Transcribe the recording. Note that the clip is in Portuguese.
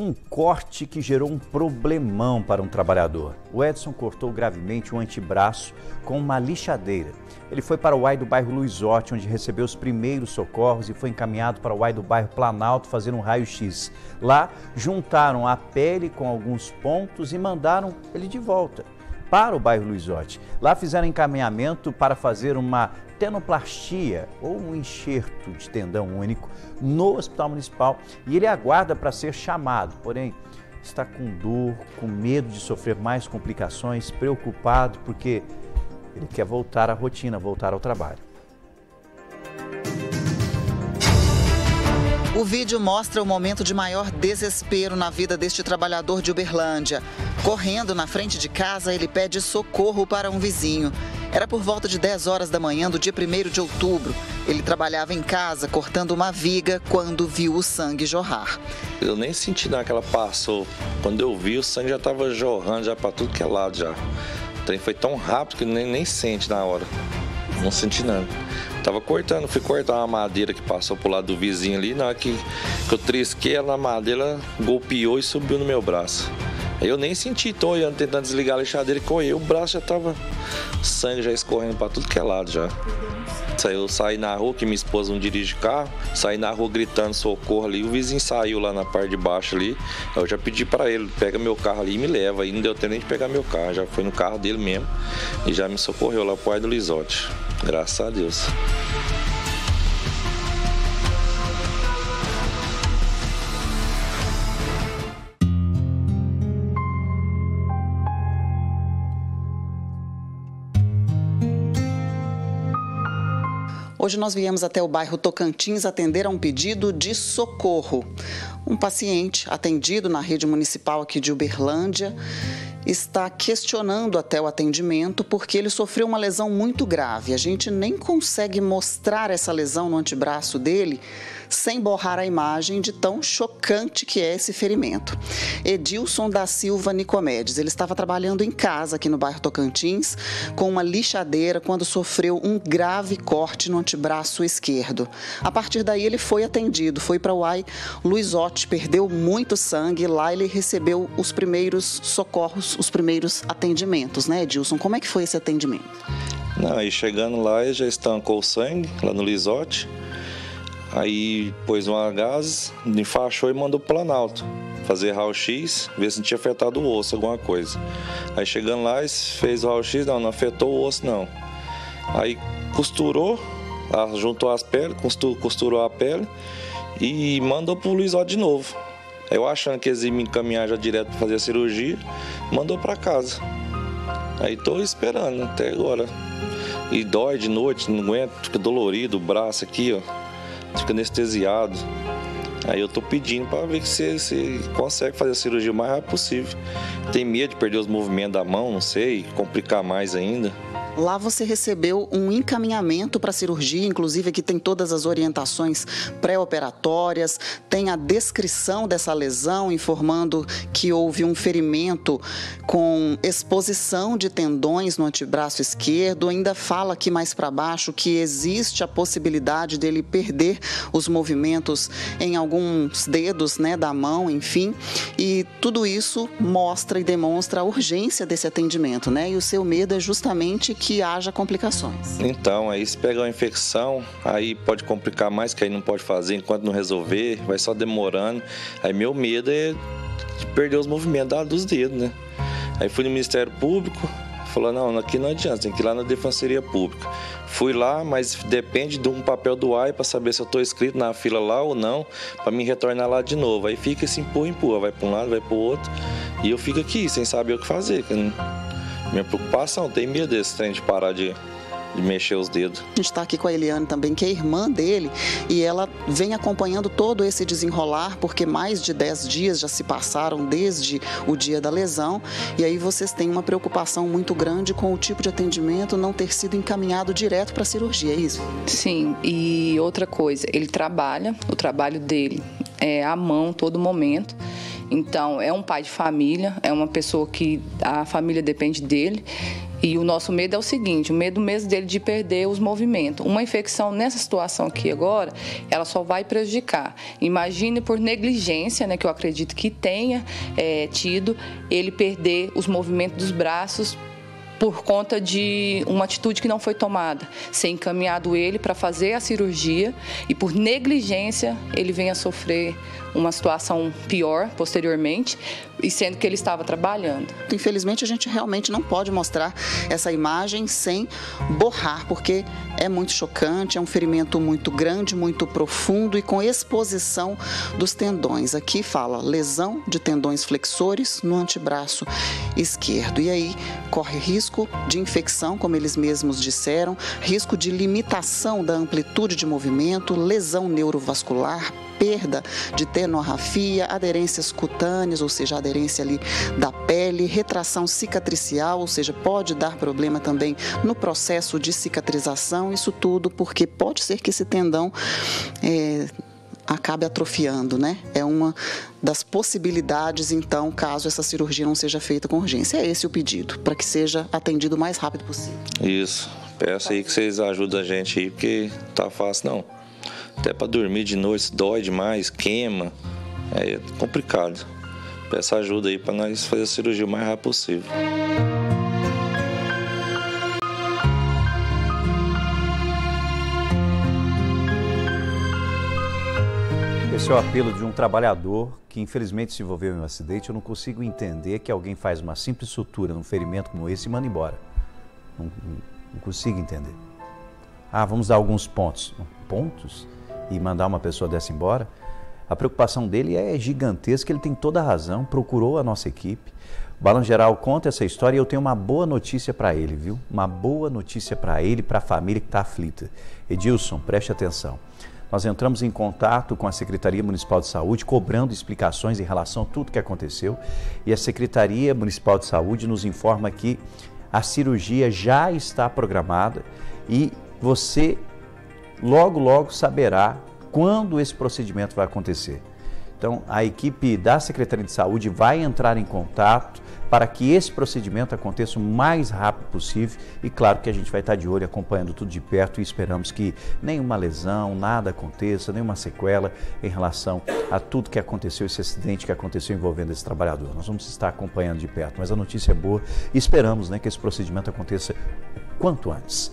Um corte que gerou um problemão para um trabalhador. O Edson cortou gravemente o antebraço com uma lixadeira. Ele foi para o UAI do bairro Luizote, onde recebeu os primeiros socorros e foi encaminhado para o UAI do bairro Planalto fazer um raio-x. Lá, juntaram a pele com alguns pontos e mandaram ele de volta para o bairro Luizote. Lá fizeram encaminhamento para fazer uma tenoplastia ou um enxerto de tendão único no Hospital Municipal e ele aguarda para ser chamado, porém está com dor, com medo de sofrer mais complicações, preocupado porque ele quer voltar à rotina, voltar ao trabalho. O vídeo mostra o momento de maior desespero na vida deste trabalhador de Uberlândia. Correndo na frente de casa, ele pede socorro para um vizinho. Era por volta de 10 horas da manhã do dia 1 de outubro. Ele trabalhava em casa cortando uma viga quando viu o sangue jorrar. Eu nem senti nada que ela passou. Quando eu vi, o sangue já estava jorrando já para tudo que é lado já. O trem foi tão rápido que nem, nem sente na hora. Não senti nada. Tava cortando, fui cortar uma madeira que passou pro lado do vizinho ali. Na hora que, que eu trisquei ela na madeira, golpeou e subiu no meu braço. Eu nem senti, tô olhando, tentando desligar a lixadeira e correu, o braço já tava sangue já escorrendo para tudo que é lado já. Eu saí na rua, que minha esposa não dirige carro, saí na rua gritando socorro ali, o vizinho saiu lá na parte de baixo ali, eu já pedi para ele, pega meu carro ali e me leva, aí não deu tempo nem de pegar meu carro, já foi no carro dele mesmo e já me socorreu lá pro ar do Lisote, graças a Deus. Hoje nós viemos até o bairro Tocantins atender a um pedido de socorro. Um paciente atendido na rede municipal aqui de Uberlândia está questionando até o atendimento porque ele sofreu uma lesão muito grave. A gente nem consegue mostrar essa lesão no antebraço dele sem borrar a imagem de tão chocante que é esse ferimento. Edilson da Silva Nicomedes, ele estava trabalhando em casa aqui no bairro Tocantins com uma lixadeira quando sofreu um grave corte no antebraço esquerdo. A partir daí ele foi atendido, foi para o AI Luizotti, perdeu muito sangue, lá ele recebeu os primeiros socorros, os primeiros atendimentos, né, Edilson? Como é que foi esse atendimento? Não, aí chegando lá, ele já estancou o sangue lá no Lisote. Aí pôs uma gás, enfaixou e mandou pro Planalto fazer raio-x, ver se não tinha afetado o osso, alguma coisa. Aí chegando lá, fez o raio-x, não, não afetou o osso não. Aí costurou, juntou as peles, costurou a pele e mandou pro Luiz de novo. Eu achando que eles iam me encaminhar já direto para fazer a cirurgia, mandou para casa. Aí tô esperando até agora. E dói de noite, não aguento, fica dolorido o braço aqui, ó fica anestesiado. Aí eu tô pedindo para ver se você consegue fazer a cirurgia o mais rápido possível. Tem medo de perder os movimentos da mão, não sei, complicar mais ainda. Lá você recebeu um encaminhamento para cirurgia, inclusive aqui tem todas as orientações pré-operatórias, tem a descrição dessa lesão, informando que houve um ferimento com exposição de tendões no antebraço esquerdo. Ainda fala aqui mais para baixo que existe a possibilidade dele perder os movimentos em alguns dedos né, da mão, enfim. E tudo isso mostra e demonstra a urgência desse atendimento, né? E o seu medo é justamente que que haja complicações. Então, aí se pegar uma infecção, aí pode complicar mais, que aí não pode fazer enquanto não resolver, vai só demorando. Aí meu medo é de perder os movimentos dos dedos, né? Aí fui no Ministério Público, falou, não, aqui não adianta, tem que ir lá na Defensoria Pública. Fui lá, mas depende de um papel do AI para saber se eu estou inscrito na fila lá ou não, para me retornar lá de novo. Aí fica assim, empurra, empurra, vai para um lado, vai para o outro, e eu fico aqui sem saber o que fazer. Minha preocupação, tem medo desse trem de parar de, de mexer os dedos. A gente está aqui com a Eliane também, que é irmã dele, e ela vem acompanhando todo esse desenrolar, porque mais de 10 dias já se passaram desde o dia da lesão, e aí vocês têm uma preocupação muito grande com o tipo de atendimento não ter sido encaminhado direto para a cirurgia, é isso? Sim, e outra coisa, ele trabalha, o trabalho dele é à mão todo momento. Então, é um pai de família, é uma pessoa que a família depende dele E o nosso medo é o seguinte: o medo mesmo dele de perder os movimentos. Uma infecção nessa situação aqui agora, ela só vai prejudicar. Imagine por negligência, né, que eu acredito que tenha é, tido, ele perder os movimentos dos braços por conta de uma atitude que não foi tomada, ser encaminhado ele para fazer a cirurgia e por negligência ele venha sofrer uma situação pior posteriormente, e sendo que ele estava trabalhando. Infelizmente, a gente realmente não pode mostrar essa imagem sem borrar, porque é muito chocante, é um ferimento muito grande, muito profundo e com exposição dos tendões. Aqui fala lesão de tendões flexores no antebraço esquerdo. E aí corre risco de infecção, como eles mesmos disseram, risco de limitação da amplitude de movimento, lesão neurovascular, perda de tenorrafia, aderências cutâneas, ou seja, aderência ali da pele, retração cicatricial, ou seja, pode dar problema também no processo de cicatrização, isso tudo porque pode ser que esse tendão é, acabe atrofiando, né? É uma das possibilidades, então, caso essa cirurgia não seja feita com urgência. É esse o pedido, para que seja atendido o mais rápido possível. Isso. Peço aí que vocês ajudem a gente aí, porque tá fácil não. Até para dormir de noite dói demais, queima. É complicado. Peço ajuda aí para nós fazer a cirurgia o mais rápido possível. Esse é o apelo de um trabalhador que infelizmente se envolveu em um acidente. Eu não consigo entender que alguém faz uma simples sutura num ferimento como esse e manda embora. Não, não consigo entender. Ah, vamos dar alguns pontos. Pontos? E mandar uma pessoa dessa embora. A preocupação dele é gigantesca, ele tem toda a razão, procurou a nossa equipe. O Balão Geral conta essa história e eu tenho uma boa notícia para ele, viu? Uma boa notícia para ele e para a família que está aflita. Edilson, preste atenção. Nós entramos em contato com a Secretaria Municipal de Saúde, cobrando explicações em relação a tudo que aconteceu. E a Secretaria Municipal de Saúde nos informa que a cirurgia já está programada e você logo, logo saberá quando esse procedimento vai acontecer. Então, a equipe da Secretaria de Saúde vai entrar em contato para que esse procedimento aconteça o mais rápido possível e, claro, que a gente vai estar de olho acompanhando tudo de perto e esperamos que nenhuma lesão, nada aconteça, nenhuma sequela em relação a tudo que aconteceu, esse acidente que aconteceu envolvendo esse trabalhador. Nós vamos estar acompanhando de perto, mas a notícia é boa e esperamos né, que esse procedimento aconteça quanto antes.